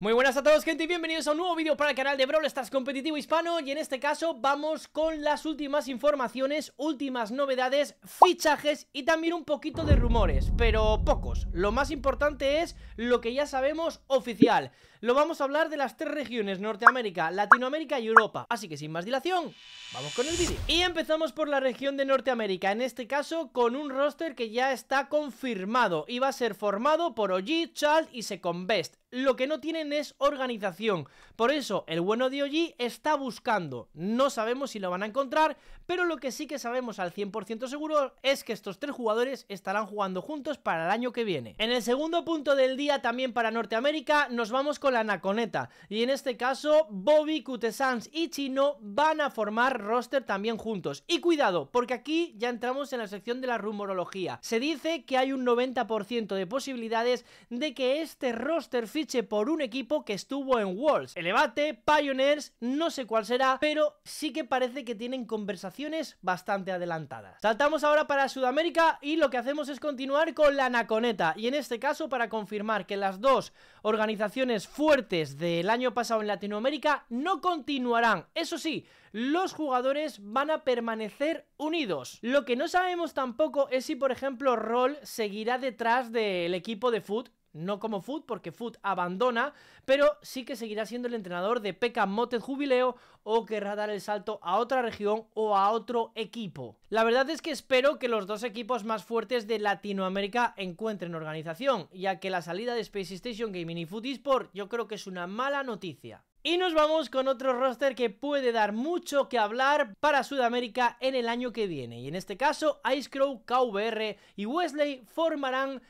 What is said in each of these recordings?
Muy buenas a todos gente y bienvenidos a un nuevo vídeo para el canal de Brawl Stars Competitivo Hispano Y en este caso vamos con las últimas informaciones, últimas novedades, fichajes y también un poquito de rumores Pero pocos, lo más importante es lo que ya sabemos oficial. Lo vamos a hablar de las tres regiones, Norteamérica, Latinoamérica y Europa. Así que sin más dilación, vamos con el vídeo. Y empezamos por la región de Norteamérica, en este caso con un roster que ya está confirmado Y va a ser formado por OG, Child y Second Best lo que no tienen es organización. Por eso, el bueno de OG está buscando. No sabemos si lo van a encontrar, pero lo que sí que sabemos al 100% seguro es que estos tres jugadores estarán jugando juntos para el año que viene. En el segundo punto del día, también para Norteamérica, nos vamos con la Naconeta. Y en este caso, Bobby, Kutesans y Chino van a formar roster también juntos. Y cuidado, porque aquí ya entramos en la sección de la rumorología. Se dice que hay un 90% de posibilidades de que este roster por un equipo que estuvo en Worlds. Elevate, Pioneers, no sé cuál será, pero sí que parece que tienen conversaciones bastante adelantadas. Saltamos ahora para Sudamérica y lo que hacemos es continuar con la Naconeta. Y en este caso para confirmar que las dos organizaciones fuertes del año pasado en Latinoamérica no continuarán. Eso sí, los jugadores van a permanecer unidos. Lo que no sabemos tampoco es si, por ejemplo, Roll seguirá detrás del equipo de Foot no como Foot, porque Foot abandona, pero sí que seguirá siendo el entrenador de Pekka Motet Jubileo o querrá dar el salto a otra región o a otro equipo. La verdad es que espero que los dos equipos más fuertes de Latinoamérica encuentren organización, ya que la salida de Space Station Gaming y Foot Esport yo creo que es una mala noticia. Y nos vamos con otro roster que puede dar mucho que hablar para Sudamérica en el año que viene. Y en este caso, Icecrow, KVR y Wesley formarán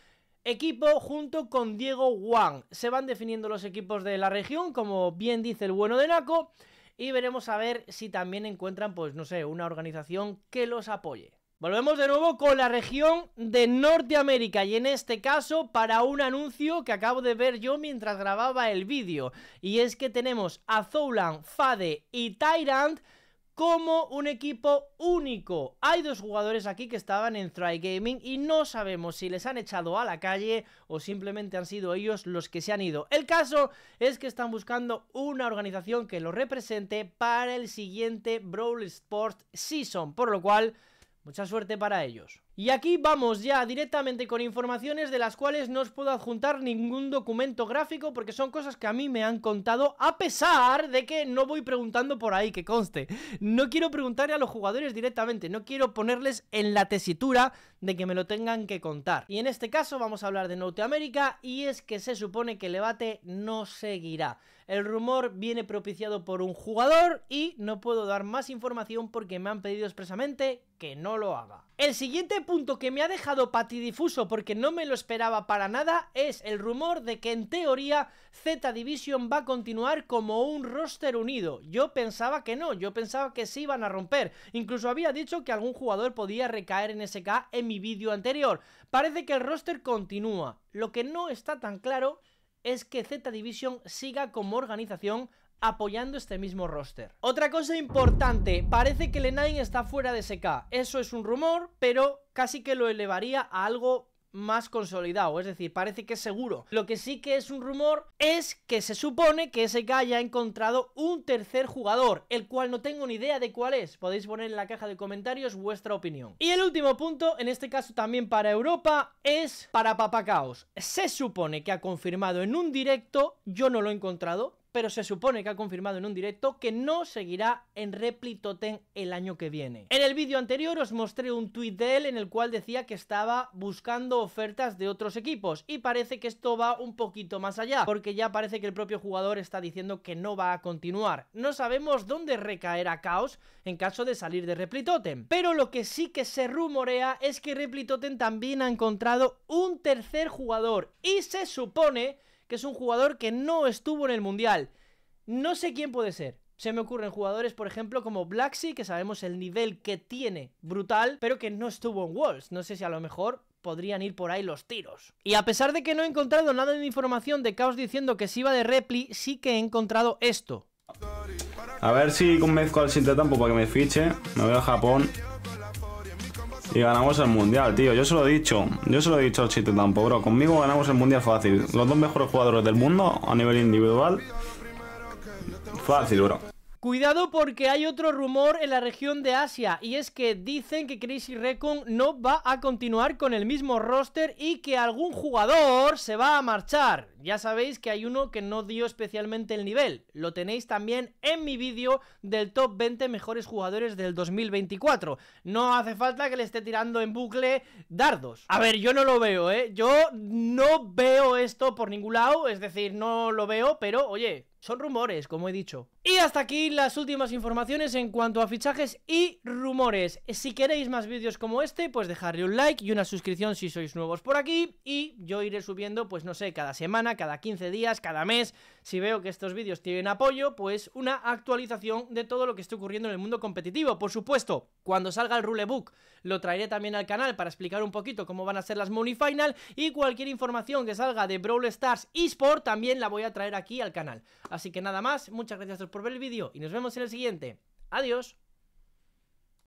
equipo junto con Diego Wang. Se van definiendo los equipos de la región, como bien dice el bueno de Naco, y veremos a ver si también encuentran, pues no sé, una organización que los apoye. Volvemos de nuevo con la región de Norteamérica y en este caso para un anuncio que acabo de ver yo mientras grababa el vídeo y es que tenemos a Zoulan, Fade y Tyrant como un equipo único. Hay dos jugadores aquí que estaban en Try Gaming y no sabemos si les han echado a la calle o simplemente han sido ellos los que se han ido. El caso es que están buscando una organización que los represente para el siguiente Brawl Sports Season, por lo cual Mucha suerte para ellos. Y aquí vamos ya directamente con informaciones de las cuales no os puedo adjuntar ningún documento gráfico porque son cosas que a mí me han contado a pesar de que no voy preguntando por ahí, que conste. No quiero preguntarle a los jugadores directamente, no quiero ponerles en la tesitura de que me lo tengan que contar. Y en este caso vamos a hablar de Norteamérica y es que se supone que el debate no seguirá. El rumor viene propiciado por un jugador y no puedo dar más información porque me han pedido expresamente que no lo haga. El siguiente punto que me ha dejado patidifuso porque no me lo esperaba para nada es el rumor de que en teoría Z Division va a continuar como un roster unido. Yo pensaba que no, yo pensaba que se iban a romper. Incluso había dicho que algún jugador podía recaer en SK en mi vídeo anterior. Parece que el roster continúa. Lo que no está tan claro es que Z Division siga como organización apoyando este mismo roster. Otra cosa importante, parece que Lenine está fuera de SK. Eso es un rumor, pero casi que lo elevaría a algo más consolidado, es decir, parece que es seguro. Lo que sí que es un rumor es que se supone que SK ya ha encontrado un tercer jugador, el cual no tengo ni idea de cuál es. Podéis poner en la caja de comentarios vuestra opinión. Y el último punto, en este caso también para Europa, es para Papacaos. Se supone que ha confirmado en un directo, yo no lo he encontrado, pero se supone que ha confirmado en un directo que no seguirá en Replitoten el año que viene. En el vídeo anterior os mostré un tuit de él en el cual decía que estaba buscando ofertas de otros equipos y parece que esto va un poquito más allá, porque ya parece que el propio jugador está diciendo que no va a continuar. No sabemos dónde recaerá Caos en caso de salir de Replitoten, pero lo que sí que se rumorea es que Replitoten también ha encontrado un tercer jugador y se supone que es un jugador que no estuvo en el Mundial. No sé quién puede ser. Se me ocurren jugadores, por ejemplo, como Blacksea, que sabemos el nivel que tiene brutal, pero que no estuvo en Wolves. No sé si a lo mejor podrían ir por ahí los tiros. Y a pesar de que no he encontrado nada de información de Chaos diciendo que se iba de Repli, sí que he encontrado esto. A ver si convenzco al Sintetampo para que me fiche. Me voy a Japón. Y ganamos el mundial, tío. Yo se lo he dicho, yo se lo he dicho al Chito tampoco, bro. Conmigo ganamos el mundial fácil. Los dos mejores jugadores del mundo a nivel individual. Fácil, bro. Cuidado porque hay otro rumor en la región de Asia y es que dicen que Crazy Recon no va a continuar con el mismo roster y que algún jugador se va a marchar. Ya sabéis que hay uno que no dio especialmente el nivel. Lo tenéis también en mi vídeo del top 20 mejores jugadores del 2024. No hace falta que le esté tirando en bucle dardos. A ver, yo no lo veo, ¿eh? Yo no veo esto por ningún lado, es decir, no lo veo, pero oye, son rumores, como he dicho. Y hasta aquí las últimas informaciones en cuanto a fichajes y rumores. Si queréis más vídeos como este, pues dejadle un like y una suscripción si sois nuevos por aquí. Y yo iré subiendo, pues no sé, cada semana, cada 15 días, cada mes. Si veo que estos vídeos tienen apoyo, pues una actualización de todo lo que esté ocurriendo en el mundo competitivo. Por supuesto, cuando salga el rulebook, lo traeré también al canal para explicar un poquito cómo van a ser las Money Final. Y cualquier información que salga de Brawl Stars eSport también la voy a traer aquí al canal. Así que nada más, muchas gracias por ver el vídeo y nos vemos en el siguiente. Adiós.